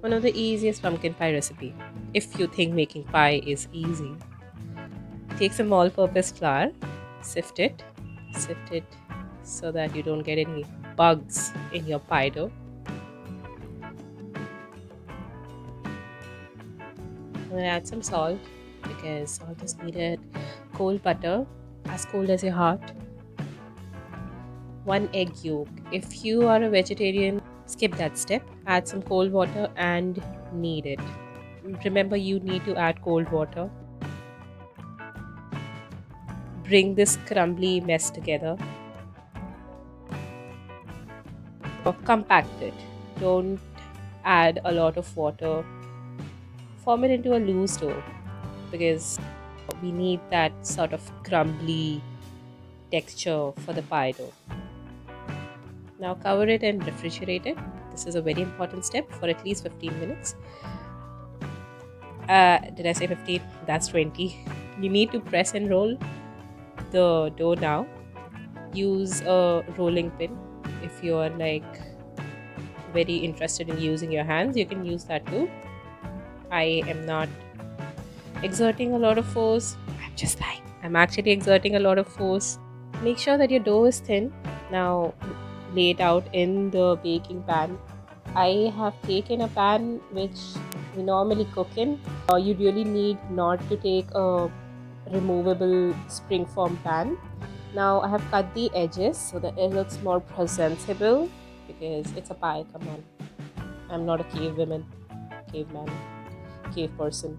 one of the easiest pumpkin pie recipe if you think making pie is easy. Take some all-purpose flour sift it sift it so that you don't get any bugs in your pie dough. I'm gonna add some salt because salt is needed. Cold butter as cold as your heart. One egg yolk. If you are a vegetarian skip that step. Add some cold water and knead it. Remember you need to add cold water. Bring this crumbly mess together. Compact it. Don't add a lot of water. Form it into a loose dough because we need that sort of crumbly texture for the pie dough now cover it and refrigerate it. This is a very important step for at least 15 minutes. Uh, did I say 15? That's 20. You need to press and roll the dough now. Use a rolling pin if you are like very interested in using your hands. You can use that too. I am not exerting a lot of force. I'm just lying. I'm actually exerting a lot of force. Make sure that your dough is thin. Now laid out in the baking pan. I have taken a pan which we normally cook in. Uh, you really need not to take a removable springform pan. Now I have cut the edges so that it looks more presentable because it's a pie. Come on, I'm not a cave woman, caveman, cave person.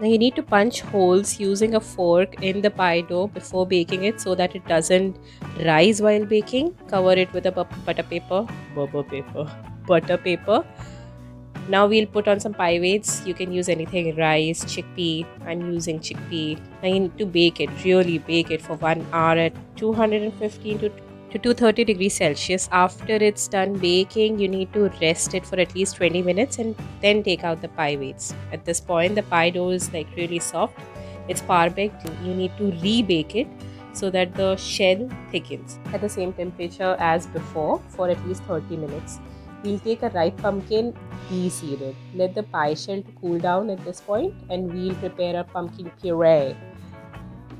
Now you need to punch holes using a fork in the pie dough before baking it so that it doesn't rise while baking. Cover it with a butter paper, butter paper, butter paper. Now we'll put on some pie weights. You can use anything rice, chickpea. I'm using chickpea. Now you need to bake it, really bake it for one hour at 215 to to 230 degrees Celsius. After it's done baking, you need to rest it for at least 20 minutes and then take out the pie weights. At this point, the pie dough is like really soft. It's par baked. You need to rebake it so that the shell thickens at the same temperature as before for at least 30 minutes. We'll take a ripe pumpkin, de-seed it. Let the pie shell to cool down at this point and we'll prepare a pumpkin puree.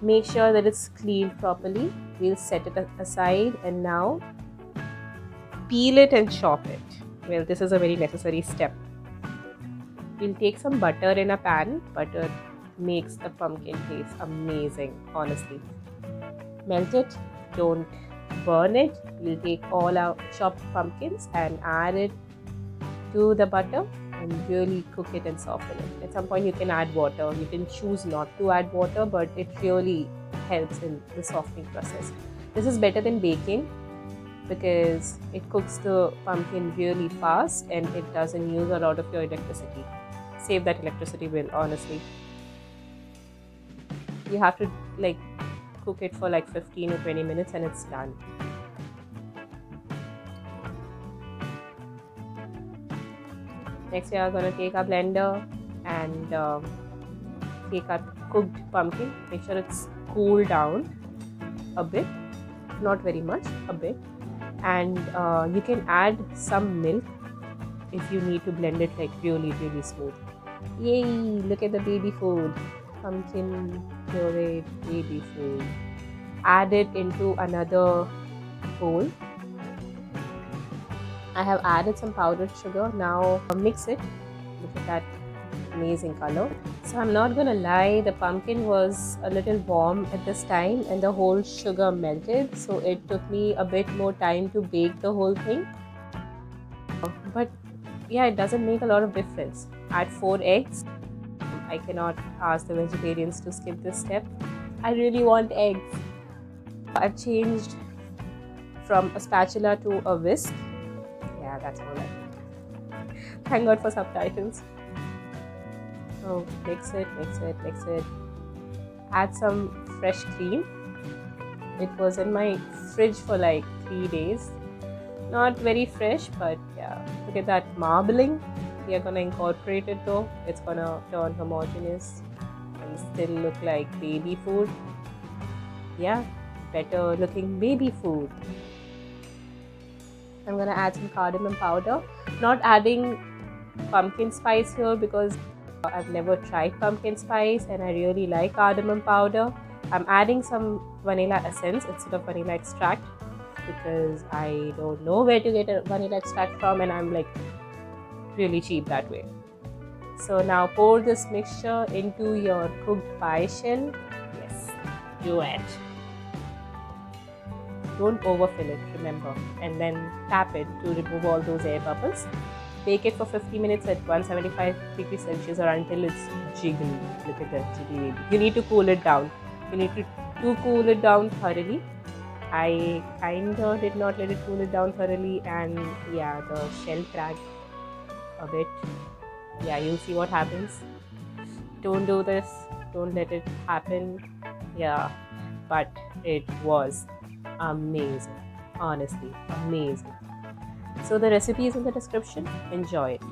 Make sure that it's cleaned properly. We'll set it aside and now peel it and chop it. Well this is a very necessary step. We'll take some butter in a pan. Butter makes the pumpkin taste amazing honestly. Melt it. Don't burn it. We'll take all our chopped pumpkins and add it to the butter and really cook it and soften it. At some point, you can add water. You can choose not to add water, but it really helps in the softening process. This is better than baking because it cooks the pumpkin really fast and it doesn't use a lot of your electricity. Save that electricity bill, honestly. You have to like cook it for like 15 or 20 minutes and it's done. Next, we are going to take our blender and um, take our cooked pumpkin. Make sure it's cooled down a bit, not very much, a bit. And uh, you can add some milk if you need to blend it like really, really smooth. Yay! Look at the baby food. Pumpkin puree baby food. Add it into another bowl I have added some powdered sugar. Now uh, mix it. Look at that amazing color. So I'm not gonna lie, the pumpkin was a little warm at this time and the whole sugar melted. So it took me a bit more time to bake the whole thing. But yeah, it doesn't make a lot of difference. Add four eggs. I cannot ask the vegetarians to skip this step. I really want eggs. I've changed from a spatula to a whisk yeah, that's more like it. Thank God for subtitles. So mix it, mix it, mix it. Add some fresh cream. It was in my fridge for like three days. Not very fresh, but yeah. Look at that marbling. We are gonna incorporate it though. It's gonna turn homogeneous and still look like baby food. Yeah, better looking baby food. I'm gonna add some cardamom powder. Not adding pumpkin spice here because uh, I've never tried pumpkin spice and I really like cardamom powder. I'm adding some vanilla essence instead of vanilla extract because I don't know where to get a vanilla extract from and I'm like really cheap that way. So now pour this mixture into your cooked pie shell. Yes, do it. Don't overfill it, remember, and then tap it to remove all those air bubbles. Bake it for 50 minutes at 175 degrees Celsius or until it's jiggly. Look at that. You need to cool it down. You need to, to cool it down thoroughly. I kinda did not let it cool it down thoroughly, and yeah, the shell cracked a bit. Yeah, you'll see what happens. Don't do this. Don't let it happen. Yeah, but it was amazing. Honestly, amazing. So the recipe is in the description. Enjoy it.